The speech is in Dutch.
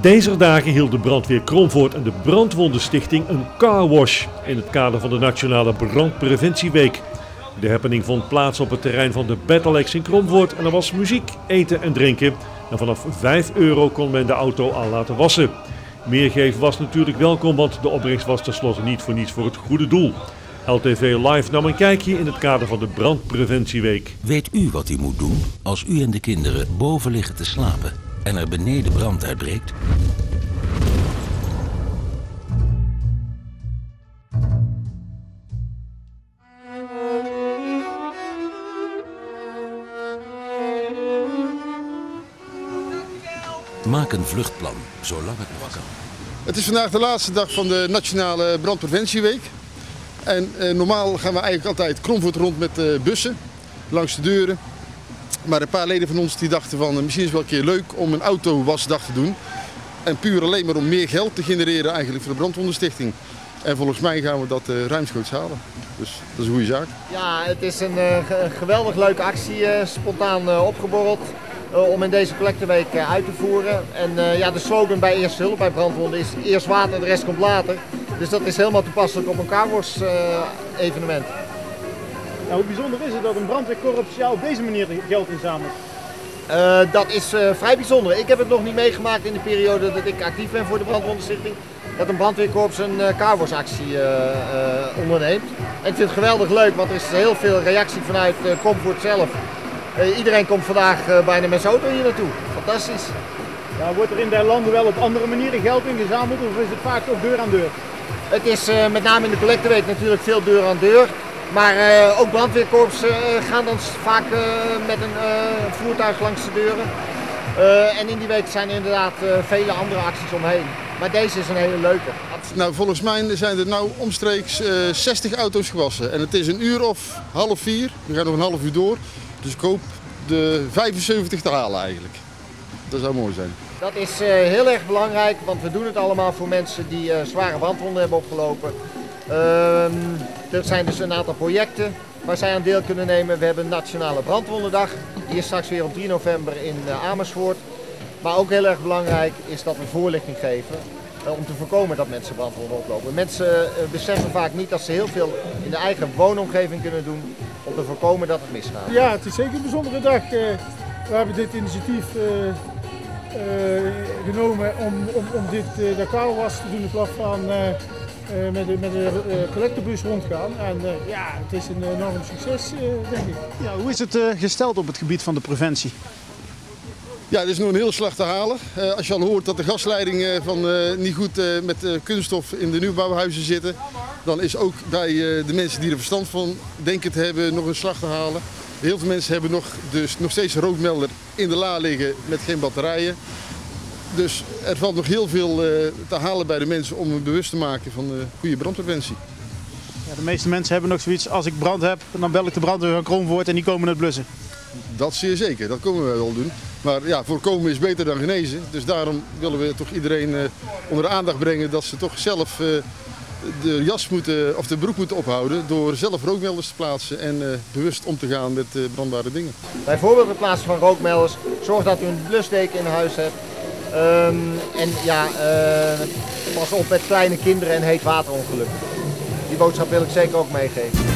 Deze dagen hield de brandweer Kromvoort en de Brandwondenstichting een carwash in het kader van de Nationale Brandpreventieweek. De happening vond plaats op het terrein van de Battlex in Kromvoort en er was muziek, eten en drinken. En vanaf 5 euro kon men de auto al laten wassen. Meergeven was natuurlijk welkom, want de opbrengst was tenslotte niet voor niets voor het goede doel. LTV Live nam een kijkje in het kader van de Brandpreventieweek. Weet u wat u moet doen als u en de kinderen boven liggen te slapen en er beneden brand uitbreekt? Maak een vluchtplan, zolang het nog kan. Het is vandaag de laatste dag van de Nationale Brandpreventieweek. En eh, normaal gaan we eigenlijk altijd Kromvoort rond met eh, bussen langs de deuren. Maar een paar leden van ons die dachten van eh, misschien is het wel een keer leuk om een autowasdag te doen. En puur alleen maar om meer geld te genereren eigenlijk voor de Brandwondenstichting. En volgens mij gaan we dat uh, ruimschoots halen. Dus dat is een goede zaak. Ja, het is een uh, geweldig leuke actie, spontaan opgeborreld. om in deze collecteweek uit te voeren. En ja, de slogan bij Eerste Hulp bij brandwonden is eerst water, de rest komt later. Dus dat is helemaal toepasselijk op een carwash evenement. Nou, hoe bijzonder is het dat een brandweerkorps jou op deze manier geld inzamelt? Uh, dat is uh, vrij bijzonder. Ik heb het nog niet meegemaakt in de periode dat ik actief ben voor de Brandwondenstichting. Dat een brandweerkorps een uh, carwash-actie onderneemt. En ik vind het geweldig leuk, want er is heel veel reactie vanuit Comfort zelf. iedereen komt vandaag bijna met zijn auto hier naartoe. Fantastisch. Ja, wordt er in de landen wel op andere manieren geld ingezameld of is het vaak ook deur aan deur? Het is met name in de collecteweek natuurlijk veel deur aan deur. Maar uh, ook brandweerkorps uh, gaan dan vaak uh, met een voertuig langs de deuren. en in die week zijn er inderdaad vele andere acties omheen. Maar deze is een hele leuke. Nou, volgens mij zijn er nou omstreeks 60 auto's gewassen. En het is een uur of half vier. We gaan nog een half uur door. Dus ik hoop de 75 te halen eigenlijk. Dat zou mooi zijn. Dat is heel erg belangrijk, want we doen het allemaal voor mensen die zware brandwonden hebben opgelopen. Ehm, er zijn dus een aantal projecten waar zij aan deel kunnen nemen. We hebben Nationale Brandwondendag. Die is straks weer op 3 november in eh, Amersfoort. Maar ook heel erg belangrijk is dat we voorlichting geven eh, om te voorkomen dat mensen brandwonden oplopen. Mensen uh, beseffen vaak niet dat ze heel veel in de eigen woonomgeving kunnen doen om te voorkomen dat het misgaat. Ja, het is zeker een bijzondere dag. we hebben dit initiatief genomen om, om, om dit Dakar was te doen in plaats van uh, met, de, met de uh, collectebus rondgaan. En uh, ja, het is een enorm succes, denk ik. Ja, hoe is het gesteld op het gebied van de preventie? Ja, het is nog een heel slag te halen. als je al hoort dat de gasleidingen van, niet goed met kunststof in de nieuwbouwhuizen zitten, dan is ook bij de mensen die er verstand van denken te hebben nog een slag te halen. Heel veel mensen hebben nog, dus nog steeds een rookmelder in de la liggen met geen batterijen. Dus er valt nog heel veel uh, te halen bij de mensen om hen bewust te maken van uh, goede brandpreventie. Ja, de meeste mensen hebben nog zoiets, als ik brand heb, dan bel ik de brandweer van Kroonvoort en die komen het blussen. Dat zeer zeker, dat komen we wel doen. Maar ja, voorkomen is beter dan genezen. Dus daarom willen we toch iedereen uh, onder de aandacht brengen dat ze toch zelf de jas moeten, of de broek moeten ophouden door zelf rookmelders te plaatsen en bewust om te gaan met brandbare dingen. Bijvoorbeeld het plaatsen van rookmelders, zorg dat u een blusdeken in huis hebt. Um, en ja, uh, pas op met kleine kinderen en heet waterongelukken. Die boodschap wil ik zeker ook meegeven.